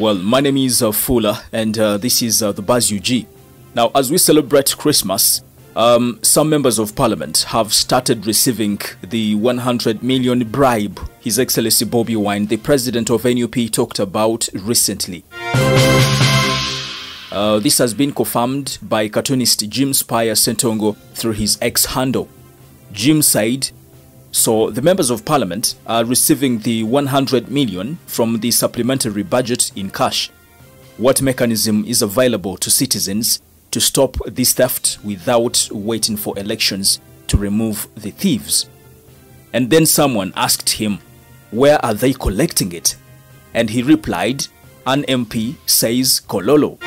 Well, my name is uh, Fuller, and uh, this is uh, the Buzz UG. Now, as we celebrate Christmas, um, some members of parliament have started receiving the 100 million bribe His Excellency Bobi Wine, the president of NUP, talked about recently. Uh, this has been confirmed by cartoonist Jim Spire Ssentongo through his X handle. Jim said, so the members of parliament are receiving the 100 million from the supplementary budget in cash. What mechanism is available to citizens to stop this theft without waiting for elections to remove the thieves? And then someone asked him, where are they collecting it? And he replied, an MP says Kololo.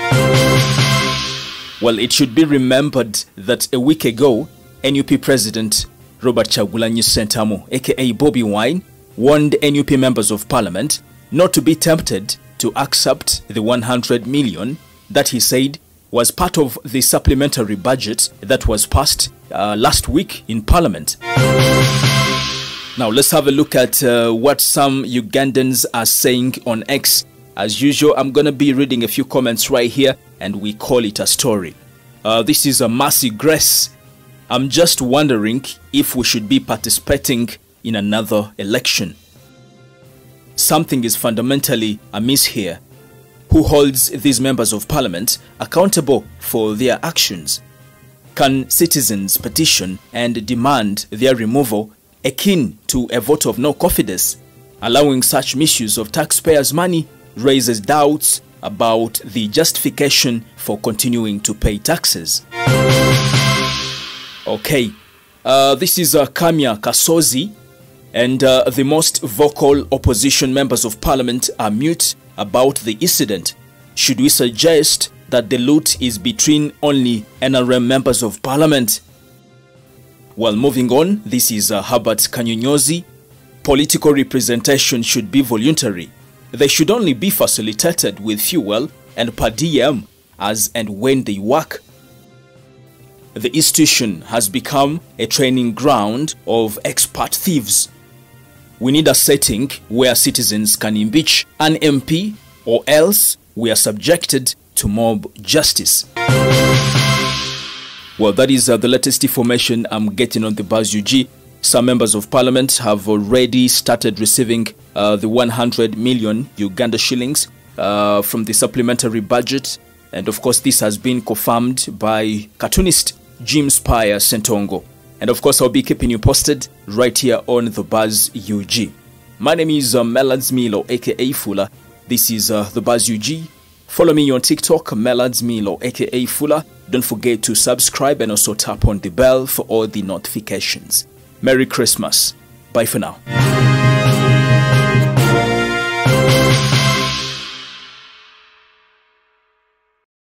Well, it should be remembered that a week ago, NUP President Robert Kyagulanyi Ssentamu, aka Bobi Wine, warned NUP members of parliament not to be tempted to accept the 100 million that he said was part of the supplementary budget that was passed uh, last week in parliament. Now let's have a look at uh, what some Ugandans are saying on X. As usual, I'm gonna be reading a few comments right here and we call it a story. Uh, this is a Mercy Grace I'm just wondering if we should be participating in another election. Something is fundamentally amiss here. Who holds these members of parliament accountable for their actions? Can citizens petition and demand their removal akin to a vote of no confidence? Allowing such misuse of taxpayers' money raises doubts about the justification for continuing to pay taxes. Okay, uh, this is uh, Kamya Kasozi, and uh, the most vocal opposition members of parliament are mute about the incident. Should we suggest that the loot is between only NRM members of parliament? Well, moving on, this is uh, Herbert Kanyonyozi. Political representation should be voluntary. They should only be facilitated with fuel and per diem as and when they work the institution has become a training ground of expert thieves. We need a setting where citizens can impeach an MP or else we are subjected to mob justice. Well, that is uh, the latest information I'm getting on the Buzz UG. Some members of parliament have already started receiving uh, the 100 million Uganda shillings uh, from the supplementary budget. And of course, this has been confirmed by cartoonist Jim Spire Ssentongo. And of course, I'll be keeping you posted right here on The Buzz UG. My name is uh, Melads Milo, aka Fuller. This is uh, The Buzz UG. Follow me on TikTok, Melads Milo, aka Fuller. Don't forget to subscribe and also tap on the bell for all the notifications. Merry Christmas. Bye for now.